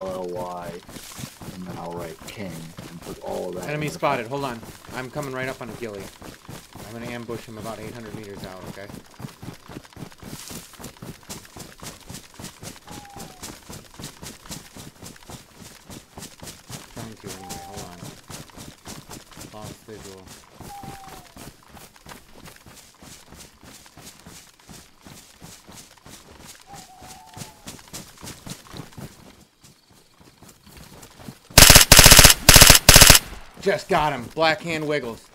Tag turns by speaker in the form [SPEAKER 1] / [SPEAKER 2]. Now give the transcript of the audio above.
[SPEAKER 1] L-L-Y, and then I'll write King and put all of that.
[SPEAKER 2] Enemy spotted. Hold on. I'm coming right up on a ghillie. I'm gonna ambush him about 800 meters out. Okay. Trying to anyway. Hold on. Lost visual. Just got him. Black hand wiggles.